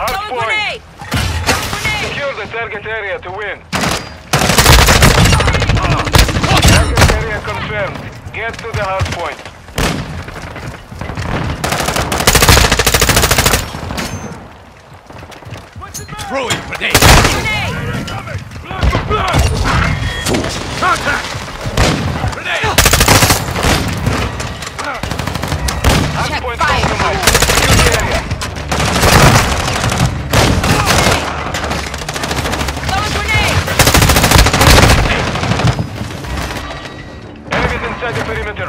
Hard Throwing point. grenade! Grenade! Secure the target area to win. Target area confirmed. Get to the hard point. Throwing grenade. Grenade! Contact! Grenade! Hard Check point fire. compromised. Secure the area. Throwing grenade! Enemies inside the perimeter.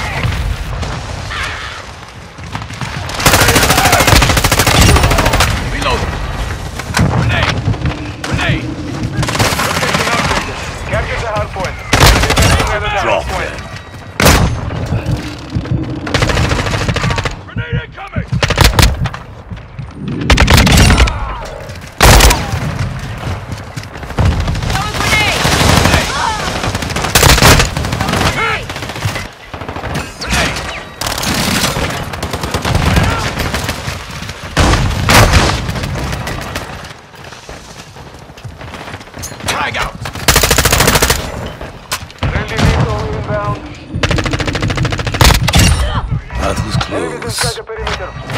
Cerca perímetro.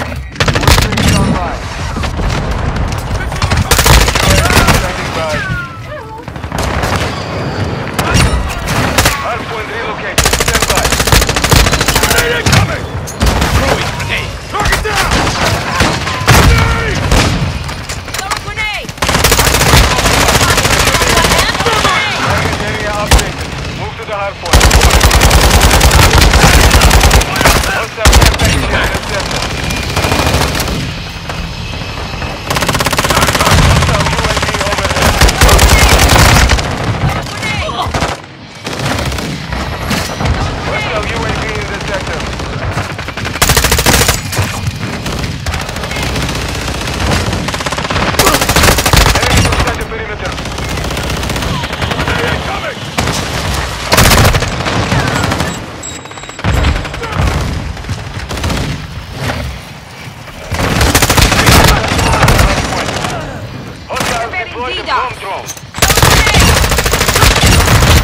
To D-Dot. bomb drone.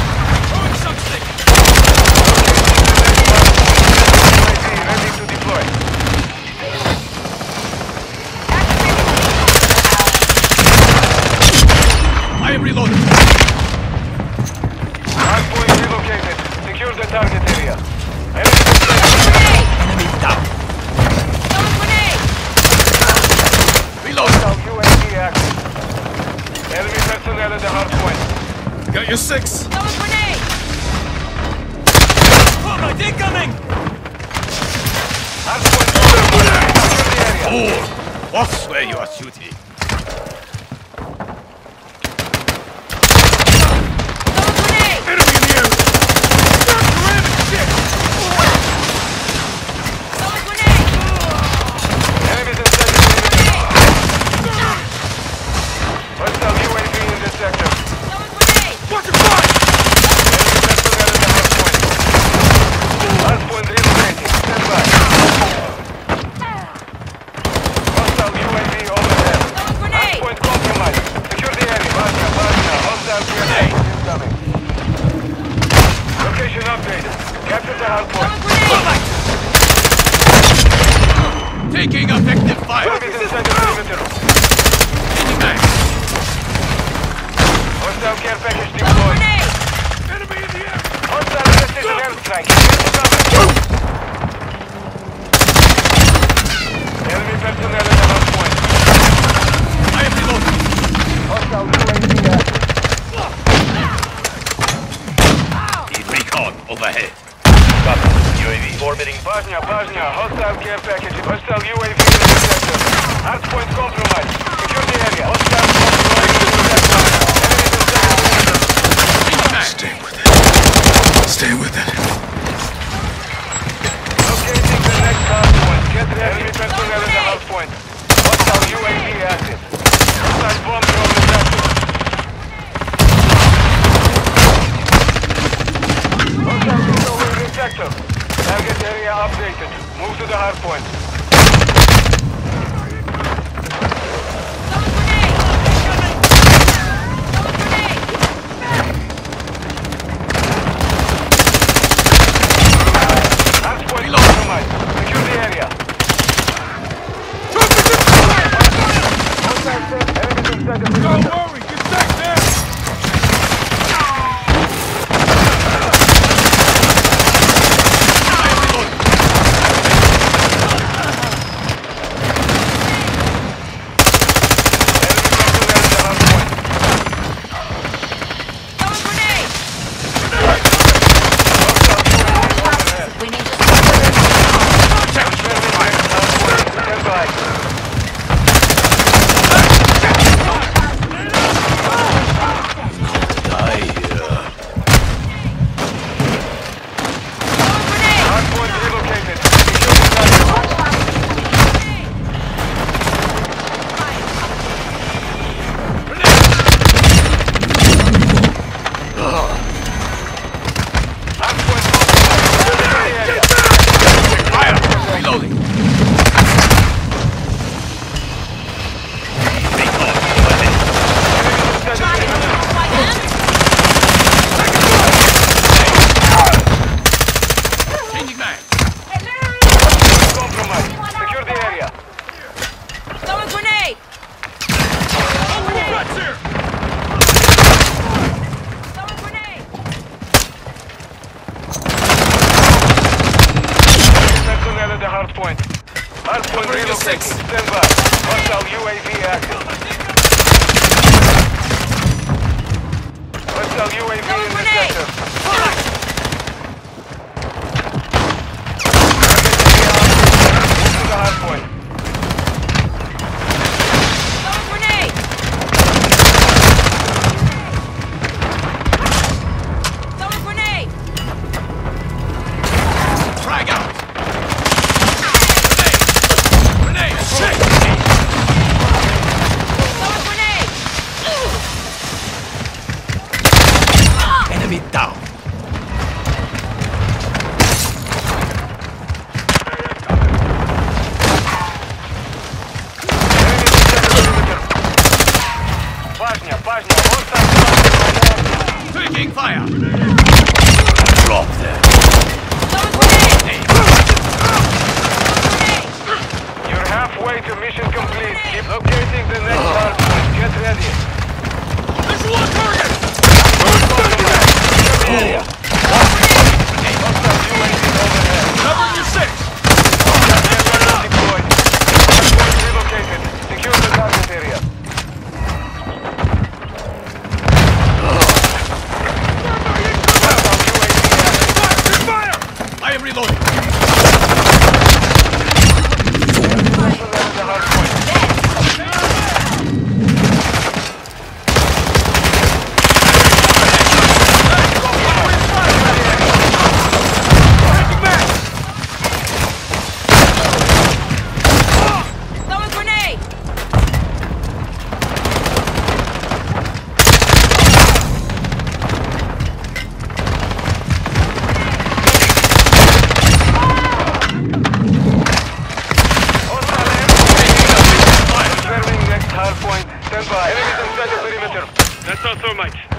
Throwing something! UAV ready to deploy. I am reloading! Hardpoint relocated. Secure the target area. Enemies inside the perimeter. Enemy down! Throwing grenade! Reloading! Hostile UAV active. Enemy personnel at the hardpoint. Got your six! Throwing grenade! Alright, incoming! Hardpoint relocated. Secure the area. Fool! Watch where you are shooting! Throwing grenade! Enemy in the air! Stop ramming shit! Throwing grenade! Enemies inside the perimeter. Hostile UAV in the sector. Throwing grenade! Watch your fire! Enemy personnel at the hardpoint. Hardpoint relocating. Stand by. Hostile UAV overhead. Throwing grenade! Hardpoint compromised. Secure the area. Basta, basta. Hostile grenade incoming. Location updated. Capture the hardpoint. Throwing grenade! Taking effective fire! Enemies inside the perimeter. Changing mag! Hostile care package Throwing deployed. Enemy in the air! Hostile precision airstrike. Enemy personnel at the hardpoint. I am reloading! Hostile UAV active. Recon overhead! Copy. UAV orbiting. Bosnia, Bosnia, hostile care package. Hostile UAV in the sector. Hardpoint compromised. Secure the area. Hostile compromised in the sector. Enemies in sector. Changing mag. Stay with it. Stay with it. Locating the next hardpoint. Get ready. Enemy personnel in the hardpoint. Hostile UAV active. Hostile bomb drone is active. Hostile missile in the sector. Target area updated. Move to the hardpoint. Hardpoint compromised. Secure the area. Hostile set. Enemies inside the perimeter. worry, fire! That's